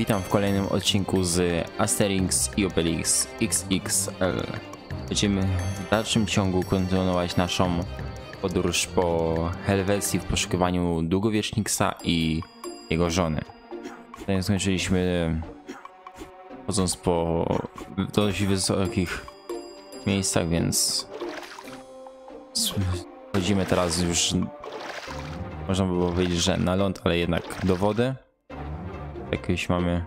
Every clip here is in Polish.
Witam w kolejnym odcinku z Asterix i Obelix XXL. Będziemy w dalszym ciągu kontynuować naszą podróż po Helwecji w poszukiwaniu Długowieczniksa i jego żony. Tutaj skończyliśmy chodząc po dość wysokich miejscach, więc chodzimy teraz już można by było powiedzieć, że na ląd, ale jednak do wody. Jakieś mamy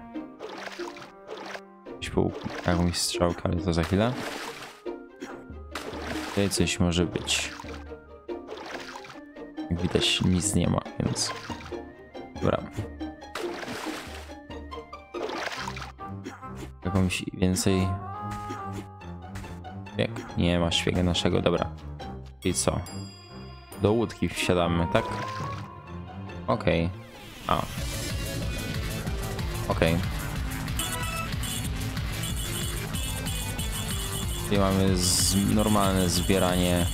jakieś pół, jakąś strzałkę, ale to za chwilę. Tutaj coś może być. Jak widać nic nie ma, więc dobra. Jakąś więcej jak nie ma świega naszego, dobra. I co? Do łódki wsiadamy, tak? Okej. Okay. A. Okej. Okay. Tutaj mamy z, normalne zbieranie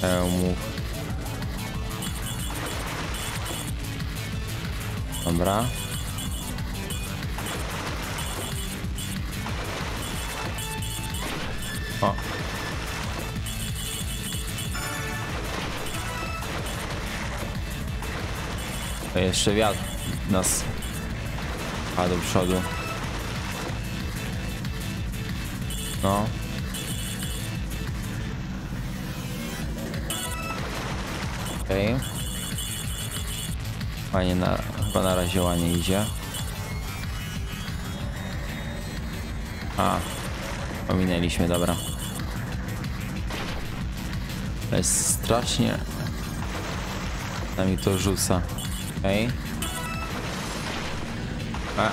hełmów. Dobra. O. Jeszcze wiatr nas a do przodu. No. Okej. Okay. Fajnie, na, chyba na razie ładnie idzie. A, ominęliśmy, dobra. To jest strasznie... Na mi to rzuca. Okej. Okay. A.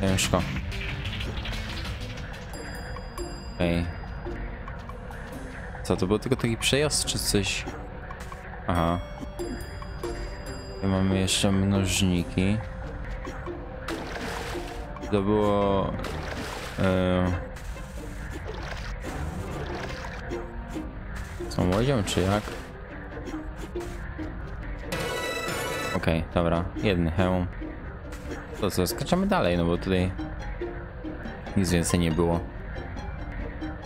Ciężko. Okej. Okay. Co, to był tylko taki przejazd, czy coś? Aha. Tu mamy jeszcze mnożniki. To było... Yy... Co, łodzią, czy jak? Okej, okay, dobra. Jedny hełm. To co, skaczemy dalej, no bo tutaj nic więcej nie było.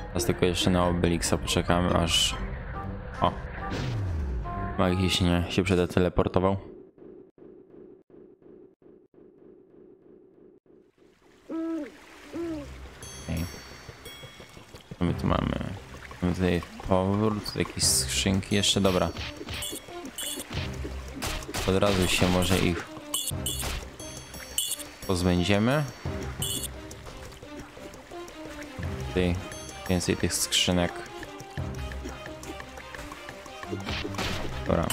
Teraz tylko jeszcze na Obelixa poczekamy, aż... O! Jakiś nie się przedeteleportował. Okay. Co my tu mamy? Mamy tutaj powrót, jakieś skrzynki jeszcze, dobra. Od razu się może ich pozbędziemy. Tutaj więcej tych skrzynek. Dobra.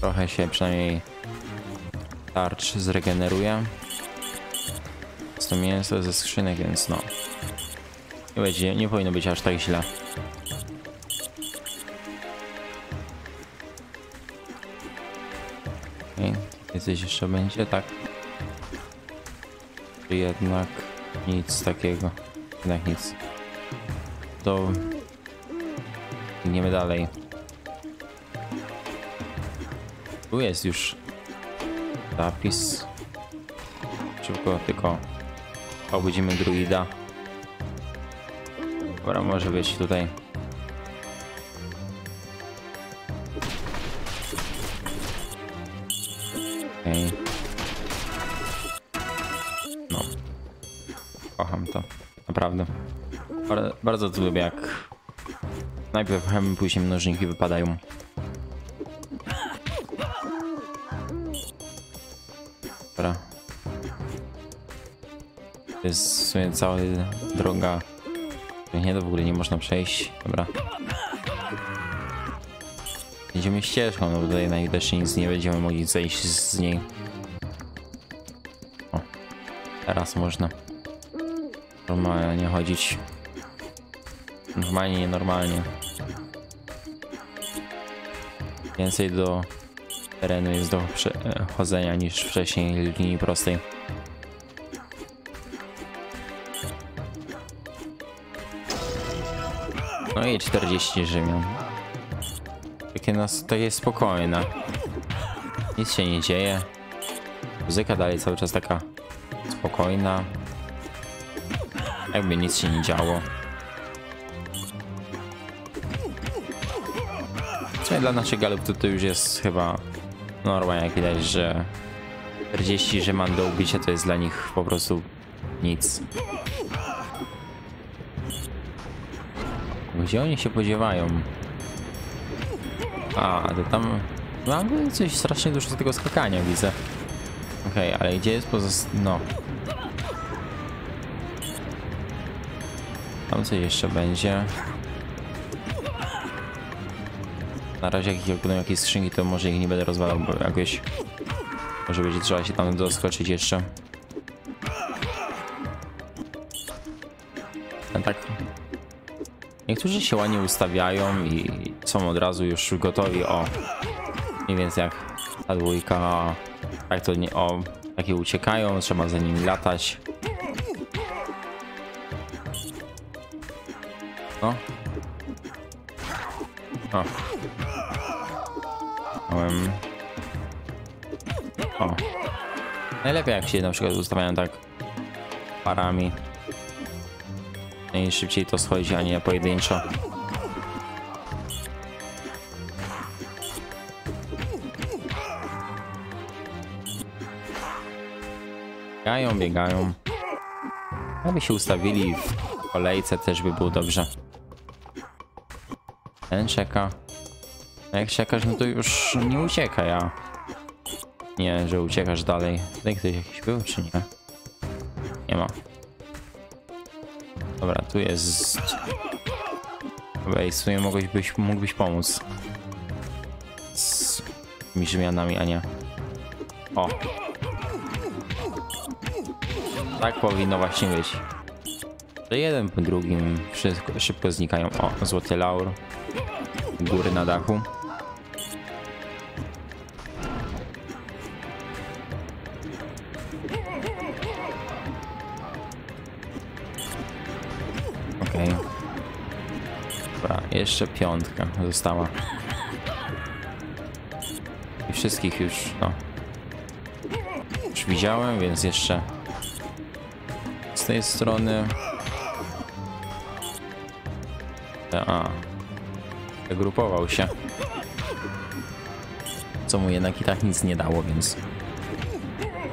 Trochę się przynajmniej tarcz zregeneruje. To mięso ze skrzynek, więc no. Nie, będzie, nie powinno być aż tak źle. Coś jeszcze będzie, tak? Czy jednak nic takiego? Jednak nic. To biegniemy dalej. Tu jest już zapis. Szybko tylko obudzimy druida. Dobra, może być tutaj. Okej. Okay. No. Kocham to. Naprawdę. Bar bardzo to lubię, jak najpierw hem, później mnożniki wypadają. Dobra. To jest w sumie cała droga. Nie, to w ogóle nie można przejść. Dobra. Idziemy ścieżką, no tutaj najwidoczniej nic nie będziemy mogli zejść z niej. O, teraz można normalnie chodzić. Normalnie, nienormalnie. Więcej do terenu jest do chodzenia niż wcześniej linii prostej. No i 40 Rzymian. Takie nas, to jest spokojne. Nic się nie dzieje. Muzyka dalej cały czas taka spokojna. Jakby nic się nie działo. Sumie dla naszych galów to, to już jest chyba norma, jak widać, że 40 że mam do ubicia to jest dla nich po prostu nic. Gdzie oni się podziewają? A, to tam mam coś strasznie dużo z tego skakania widzę. Okej, okay, ale gdzie jest poza... no. Tam coś jeszcze będzie. Na razie jak będą jakieś skrzynki, to może ich nie będę rozwalał, bo jakoś... Może będzie trzeba się tam doskoczyć jeszcze. Tak... Niektórzy się ładnie ustawiają i są od razu już gotowi, o... Mniej więcej jak ta dwójka... Tak to nie... o... Takie uciekają, trzeba za nimi latać. No. O. Um. O. Najlepiej jak się na przykład ustawiają tak parami. Najszybciej to schodzi, a nie pojedynczo. Biegają, biegają. Aby się ustawili w kolejce też by było dobrze. Ten czeka. A jak czekasz, no to już nie ucieka ja. Nie, że uciekasz dalej. Tutaj ktoś jakiś był, czy nie? Nie ma. Dobra, tu jest... Dobra, i w sumie mógłbyś, mógłbyś pomóc. Z tymi zmianami, a nie... O! Tak powinno właśnie być. Że jeden po drugim wszystko szybko znikają. O, złoty laur. Góry na dachu. Okej. Okay. Dobra, jeszcze piątka została. I wszystkich już, no. Już widziałem, więc jeszcze tej strony. A, grupował się. Co mu jednak i tak nic nie dało, więc...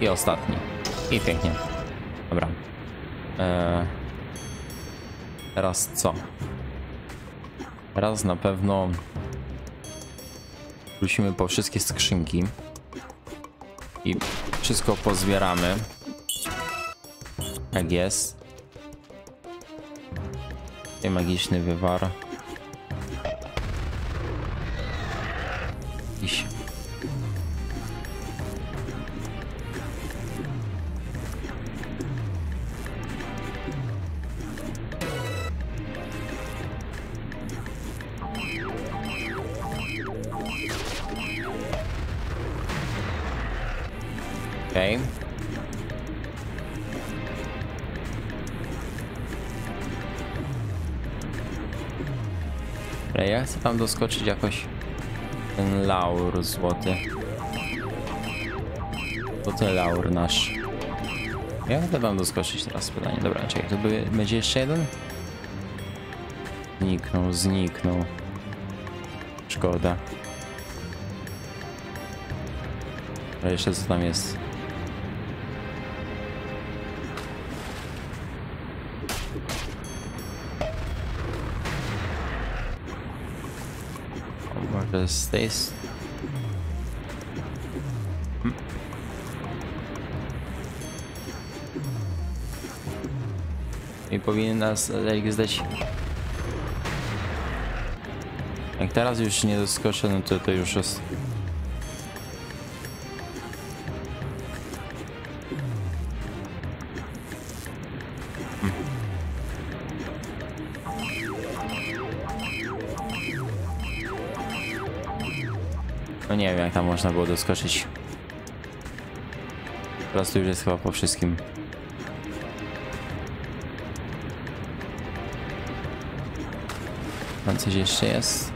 I ostatni. I pięknie. Dobra. Eee... Teraz co? Teraz na pewno wrócimy po wszystkie skrzynki i wszystko pozbieramy. Jak jest. Magiczny wywar. Doskoczyć jakoś ten laur złoty. Złoty laur nasz. Ja chcę tam doskoczyć teraz pytanie. Dobra, czekaj, to będzie jeszcze jeden? Zniknął, zniknął. Szkoda. A jeszcze co tam jest? Może z tej... I powinien nas zdać... Jak teraz już nie doskoczę, no to to już jest... tam można było doskoczyć. Po prostu już jest chyba po wszystkim. Tam coś jeszcze jest.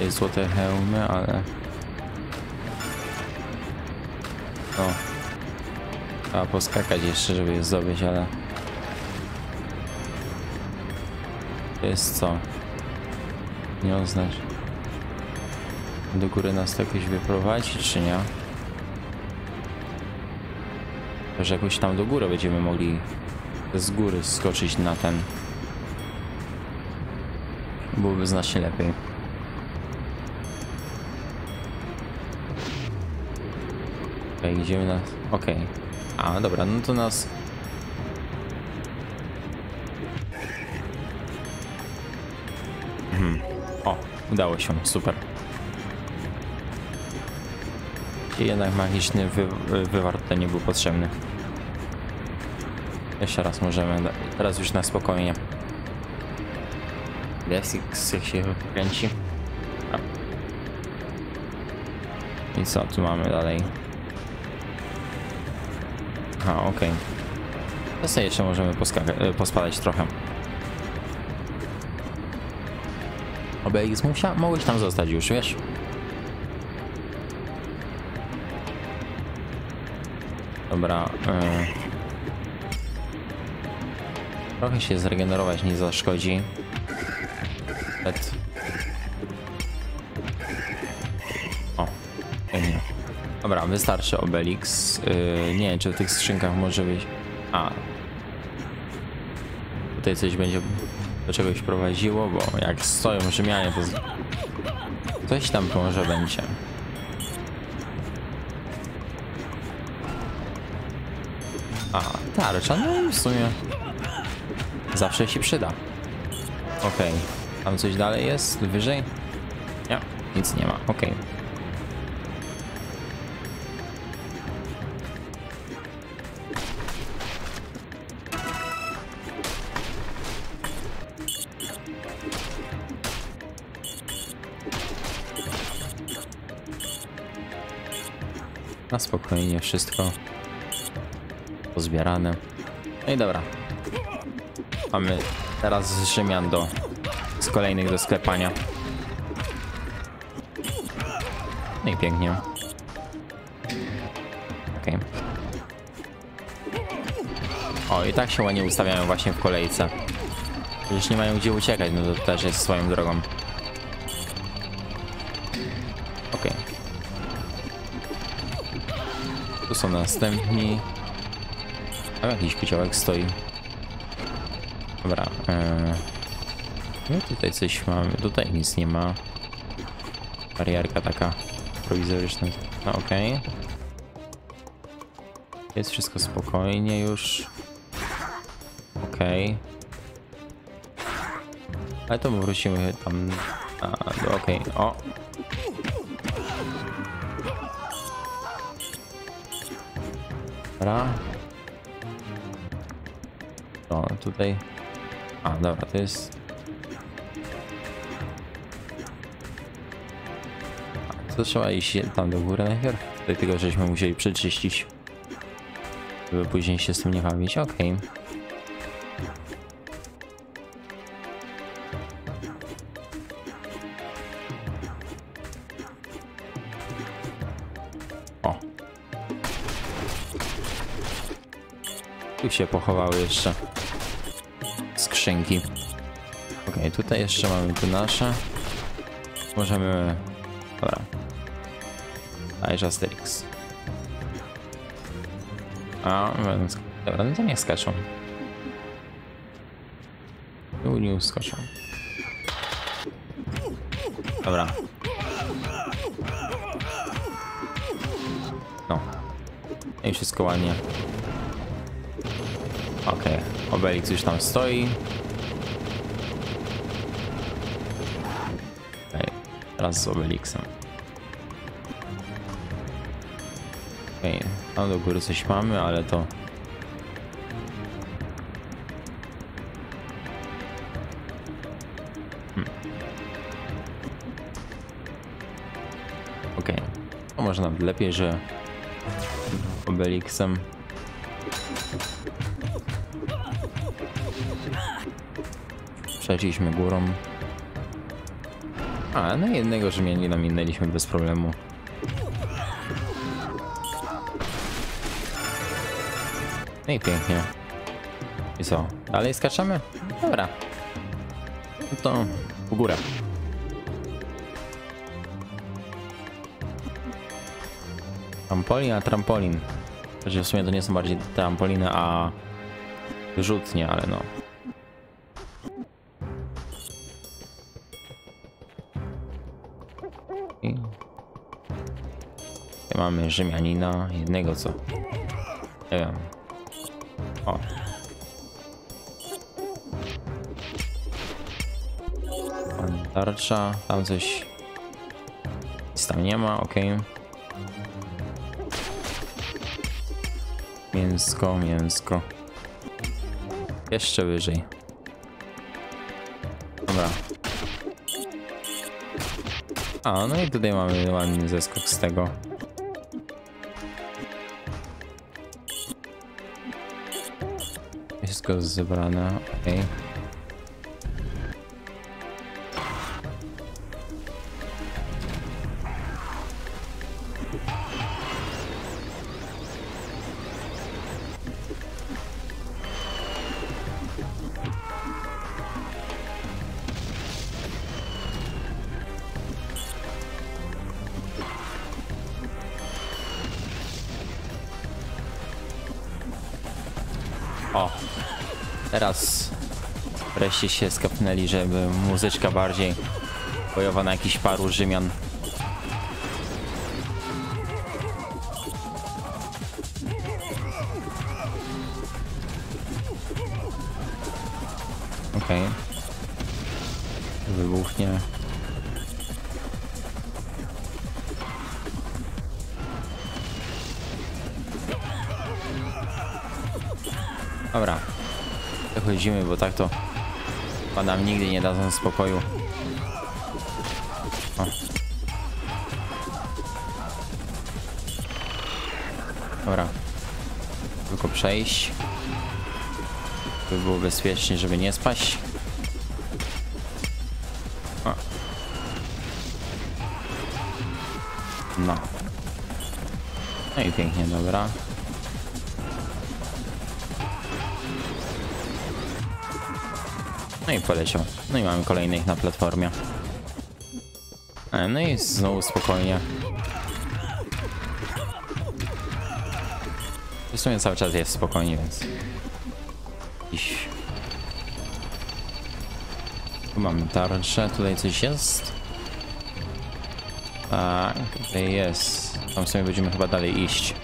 Jest złote hełmy, ale... No. Trzeba poskakać jeszcze, żeby je zdobyć, ale... Jest co? Nie oznacz. Do góry nas to jakoś wyprowadzi, czy nie? Że jakoś tam do góry będziemy mogli z góry skoczyć na ten. Byłoby znacznie lepiej. Okej, okay, idziemy na... Okej. Okay. A, dobra, no to nas... Mhm. O, udało się, super. I jednak magiczny wy wywar tutaj nie był potrzebny. Jeszcze raz możemy, teraz już na spokojnie. Desix jak się kręci. I co tu mamy dalej? Aha, okej. Okay. Jeszcze możemy e, pospadać trochę. OBX musiał, mogłeś tam zostać już, wiesz? Dobra. Yy. Trochę się zregenerować nie zaszkodzi. Let. O, fajnie. Dobra, wystarczy Obelix. Yy, nie wiem, czy w tych skrzynkach może być... A. Tutaj coś będzie do czegoś prowadziło, bo jak stoją Rzymianie, to... Coś tam może będzie. Tarcza, no i w sumie zawsze się przyda. Okej, okay. tam coś dalej jest? Wyżej? Nie, nic nie ma, okej. Okay. Na spokojnie wszystko pozbierane. No i dobra. Mamy teraz Rzymian do z kolejnych do sklepania. No i pięknie. Okej. Okay. O, i tak się ładnie ustawiają właśnie w kolejce. Już nie mają gdzie uciekać, no to też jest swoją drogą. Okej. Okay. Tu są następni. Tam jakiś kociołek stoi. Dobra. Yy. No tutaj coś mamy. Tutaj nic nie ma. Barierka taka prowizoryczna. No okej. Okay. Jest wszystko spokojnie już. Okej. Okay. Ale to wrócimy tam. A, okej. Okay. O! Dobra. To tutaj... A, dobra, to jest... To trzeba iść tam do góry najpierw. Tutaj tego żeśmy musieli przeczyścić. Żeby później się z tym nie bawić. Okej. Okay. Się pochowały jeszcze skrzynki. Ok, tutaj jeszcze mamy tu nasze. Możemy... Dobra. Dajże Asterix. A, dobra, no to niech skaczą. Tu nie skoczą. Dobra. No. I wszystko ładnie. Okej, okay. Obelix już tam stoi. Teraz z Obelixem. Okej, okay. tam do góry coś mamy, ale to... Hmm. Okej, okay. to może nawet lepiej, że Obelixem Przeszliśmy górą. A, no jednego Rzymianina minęliśmy bez problemu. No i pięknie. I co? Dalej skaczemy? Dobra. No to w górę. Trampolin, a trampolin. Chociaż w sumie to nie są bardziej trampoliny, a rzutnie, ale no. Mamy Rzymianina, jednego co. Nie wiem. O. Pan Tarcza, tam coś. Nic tam nie ma, ok. Mięsko, mięsko. Jeszcze wyżej. Dobra. A, no i tutaj mamy ładny zeskok z tego. Zebrane, okej. O, wreszcie się skapnęli, żeby muzyczka bardziej bojowa na jakiś paru Rzymian. Okej. Okay. Wybuchnie. Dobra. Wychodzimy, bo tak to nam nigdy nie dadzą spokoju. O. Dobra. Tylko przejść. By było bezpiecznie, żeby nie spaść. O. No. No i pięknie, dobra. No i poleciał. No i mamy kolejnych na platformie. E, No i znowu spokojnie. W sumie cały czas jest spokojnie, więc... Iś. Tu mamy tarczę, tutaj coś jest. Tak, tutaj jest. Tam w sumie będziemy chyba dalej iść.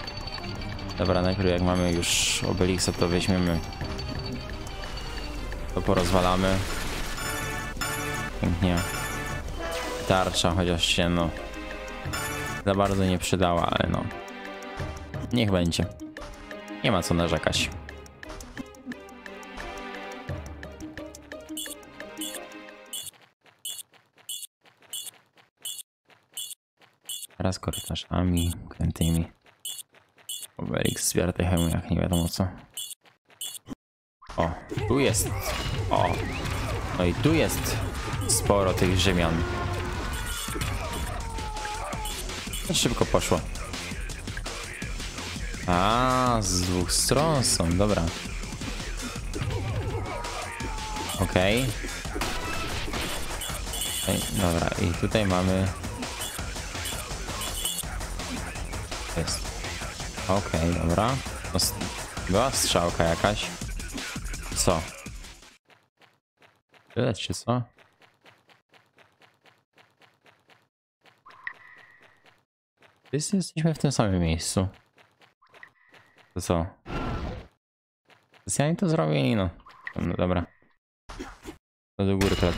Dobra, najpierw jak mamy już Obelixa, to weźmiemy porozwalamy. Pięknie. Tarcza, chociaż się no za bardzo nie przydała, ale no niech będzie. Nie ma co narzekać. Teraz korytarzami krętymi. Obelix zbiera hełmy jak nie wiadomo co. O, tu jest. O. No i tu jest sporo tych Rzymian. Szybko poszło. A, z dwóch stron są, dobra. Okej. Okay. Dobra, i tutaj mamy... Jest. Okej, okay, dobra. No, była strzałka jakaś. Co? Tyle czy co? Jesteśmy w tym samym miejscu. To co? Specjalnie to zrobili, no. no dobra. To do góry teraz.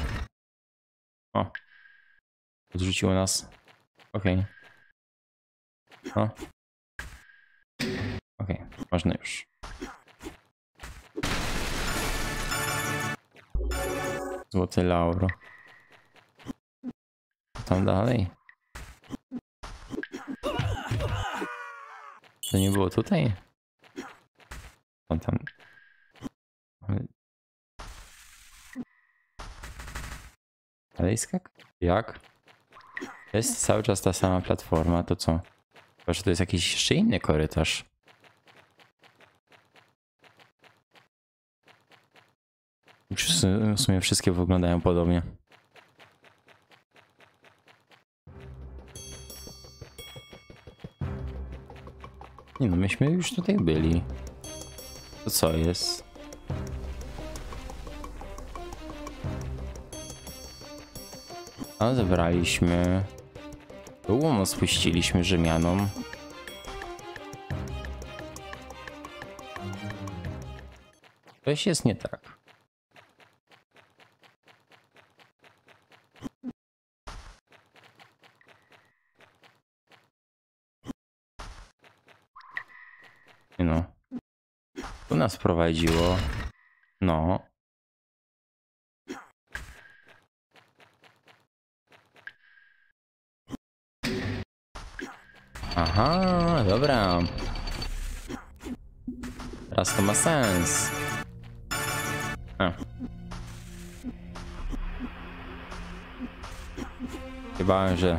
O. Odrzuciło nas. Okej. Okay. O. Okej, okay. ważne już. Złoty lauro. Tam dalej. To nie było tutaj? On tam... Dalej skak? Jak? To jest cały czas ta sama platforma, to co? Chyba, że to jest jakiś jeszcze inny korytarz. W sumie wszystkie wyglądają podobnie. Nie no, myśmy już tutaj byli. To co jest? A zebraliśmy. Długą spuściliśmy Rzymianom. Coś jest nie tak. Nie No. Tu nas prowadziło. No. Aha, dobra. Teraz to ma sens. A. Chyba, że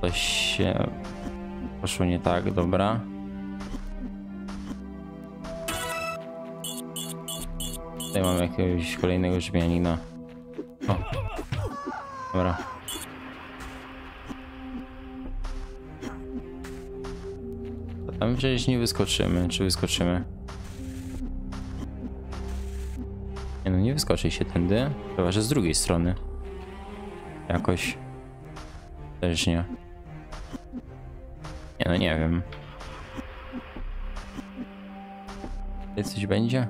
coś się poszło nie tak, dobra. Tutaj mamy jakiegoś kolejnego Rzymianina. O. Dobra. To Tam przecież nie wyskoczymy. Czy wyskoczymy? Nie no, nie wyskoczy się tędy. Chyba, że z drugiej strony. Jakoś. Też nie. Nie no, nie wiem. Tutaj coś będzie?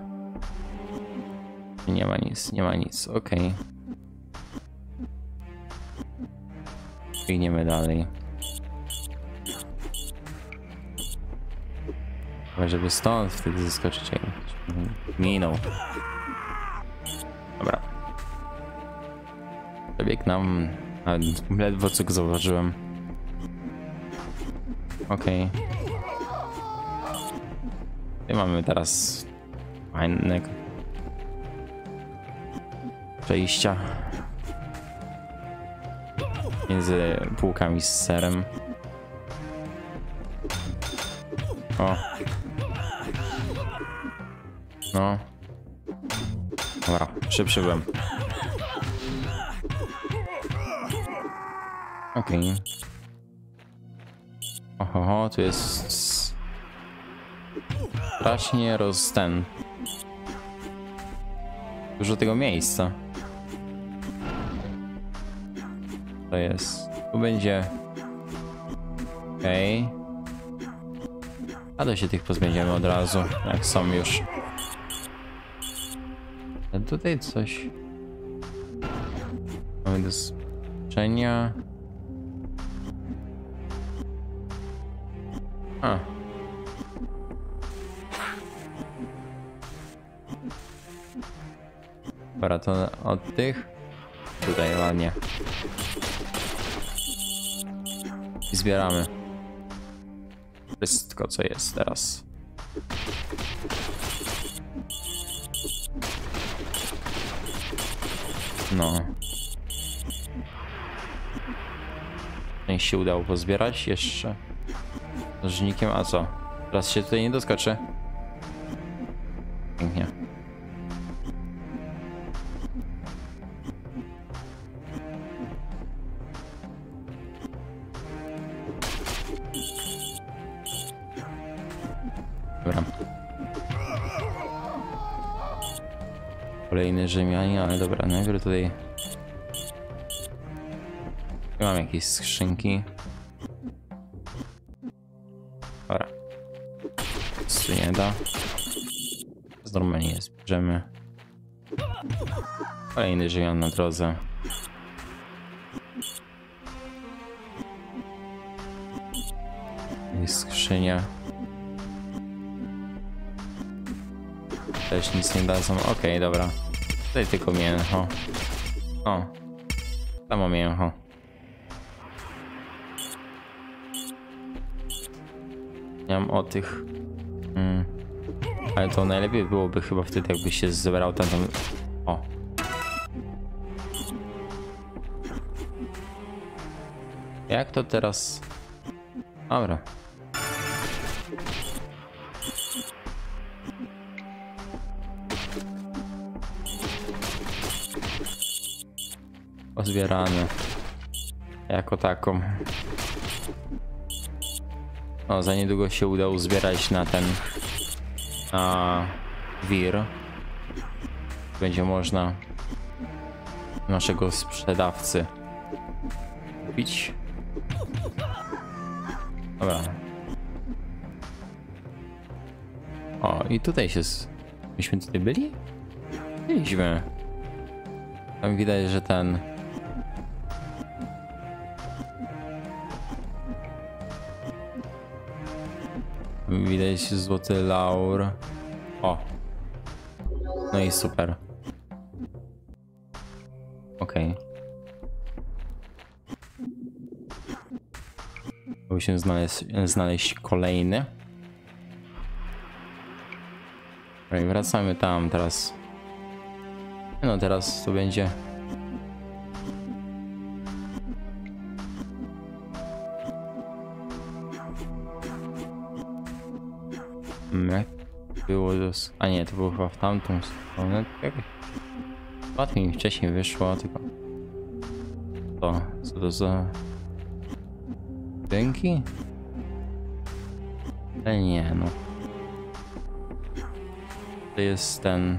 Nie ma nic, nie ma nic, okej. Biegniemy dalej. Chyba, żeby stąd wtedy zaskoczyć. Ej, Minął. Dobra. Przebieg nam... Nawet ledwo co go zauważyłem. Okej. Tutaj mamy teraz fajnego przejścia między półkami z serem. O. No. Dobra, szybszy byłem. Okej. Okay. Oho, tu jest strasznie roz ten. Dużo tego miejsca. To jest. Tu będzie. Okej. Okay. A to się tych pozbędziemy od razu, jak są już. A tutaj coś. Mamy do sprzenia. A. Dobra, to od tych. Tutaj ładnie. I zbieramy. Wszystko, co jest teraz. No. Ten się udało pozbierać jeszcze. Nożnikiem, a co? Teraz się tutaj nie doskoczy. Pięknie. Kolejny Rzymianin, ale dobra, najpierw tutaj... Tu Mam jakieś skrzynki. Dobra. Nic tu nie da. Normalnie je zbierzemy. Kolejny Rzymian na drodze. Jest skrzynia. Też nic nie dadzą. Okej, dobra. Tutaj tylko mięcho. O. Samo mięcho. Nie mam o tych. Mm. Ale to najlepiej byłoby chyba wtedy, jakby się zebrał ten. O. Jak to teraz? Dobra. Pozbierane. Jako taką. O, za niedługo się uda uzbierać na ten na wir. Będzie można naszego sprzedawcy kupić. Dobra. O, i tutaj się... Z... Myśmy tutaj byli? Byliśmy. Tam widać, że ten... Widać złoty laur. O. No i super. Okej. Musimy znaleźć, znaleźć kolejny. Wracamy tam teraz. No teraz to będzie. Jak było dos... A nie, to było chyba w tamtą stronę. Łatwiej mi wcześniej wyszło, tylko... To, co to za... Dęki? Ale nie, no. To jest ten...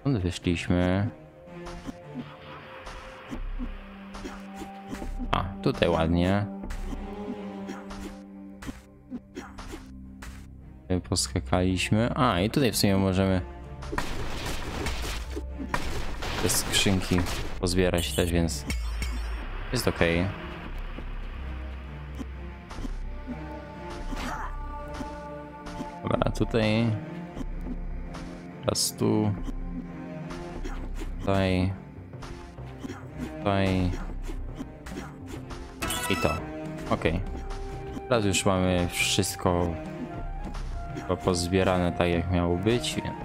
Skąd wyszliśmy? A, tutaj ładnie. Poskakaliśmy. A, i tutaj w sumie możemy te skrzynki pozbierać też, więc jest ok. Dobra, tutaj raz tu tutaj tutaj i to. Ok. Teraz już mamy wszystko chyba pozbierane tak jak miało być, więc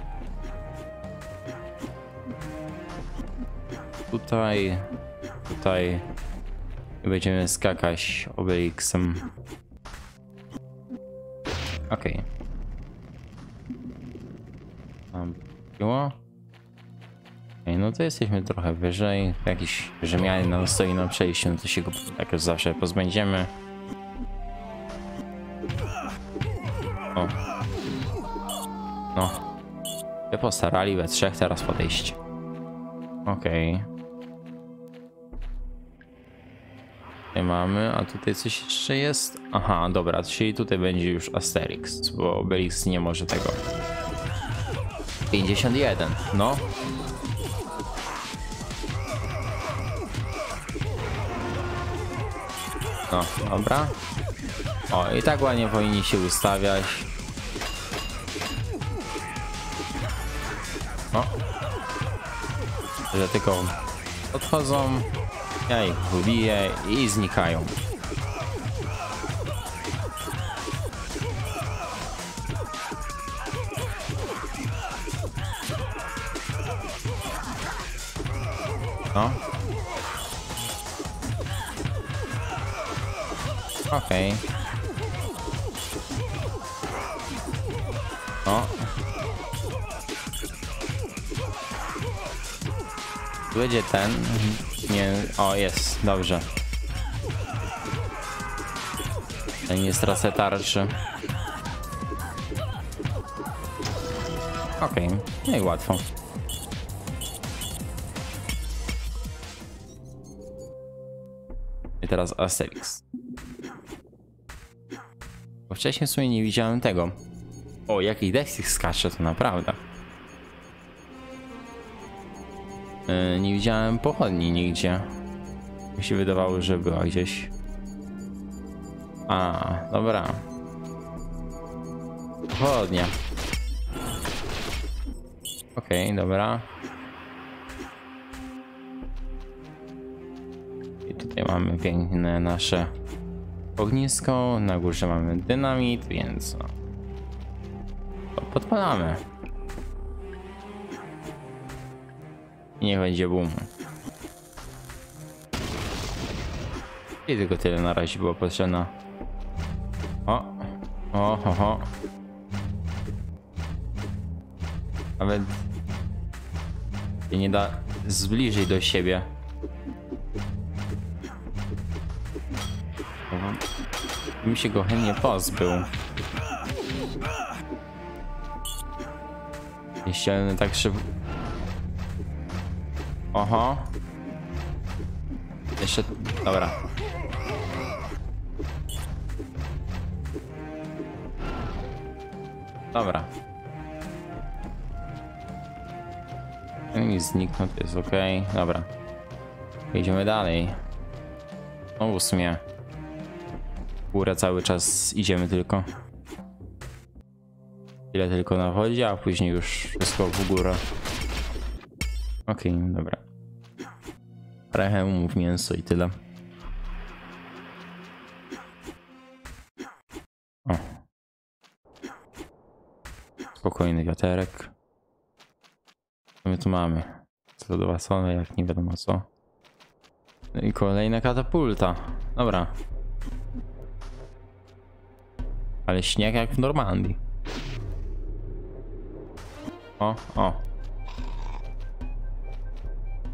tutaj, tutaj i będziemy skakać Obelixem. Okej. Okay. Tam było. Okay, no to jesteśmy trochę wyżej. Jakiś rzemiany nam stoi na przejściu, no to się go tak zawsze pozbędziemy. O. No. Się postarali we trzech teraz podejść. Okej. Okay. Tutaj mamy, a tutaj coś jeszcze jest? Aha, dobra, czyli tutaj będzie już Asterix, bo Obelix nie może tego. 51, no. No, dobra. O, i tak ładnie powinni się ustawiać. O. Że tylko odchodzą, ja ich wybiję i znikają. No. Okej. Okay. O. Tu będzie ten. Nie. O, jest. Dobrze. Ja nie stracę tarczy. Okej. Okay. No i łatwo. I teraz Asterix. Bo wcześniej w sumie nie widziałem tego. O, jaki Dexix skacze, to naprawdę. Nie widziałem pochodni nigdzie. Mi się wydawało, że była gdzieś. A, dobra. Pochodnia. Okej, okay, dobra. I tutaj mamy piękne nasze ognisko. Na górze mamy dynamit, więc no. Podpalamy. I niech będzie boom. I tylko tyle na razie było potrzebne. O, o, ho, ho. Nawet się nie da zbliżyć do siebie. Bym się go chętnie pozbył. Jeśli tak szybko... Oho. Jeszcze... Dobra. Dobra. I zniknął, to jest ok. Dobra. Idziemy dalej. No w sumie. Górę cały czas idziemy tylko. Ile tylko na wodzie, a później już wszystko w górę. Okej, dobra. Trochę umów mięso i tyle. O. Spokojny wiaterek. Co my tu mamy? Zlodowacone, jak nie wiadomo co. No i kolejna katapulta. Dobra. Ale śnieg jak w Normandii. O, o.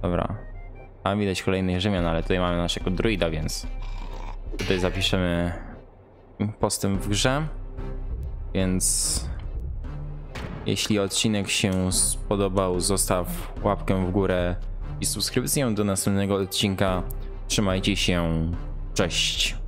Dobra. Tam widać kolejnych Rzymian, ale tutaj mamy naszego druida, więc tutaj zapiszemy postęp w grze. Więc jeśli odcinek się spodobał, zostaw łapkę w górę i subskrypcję do następnego odcinka. Trzymajcie się. Cześć.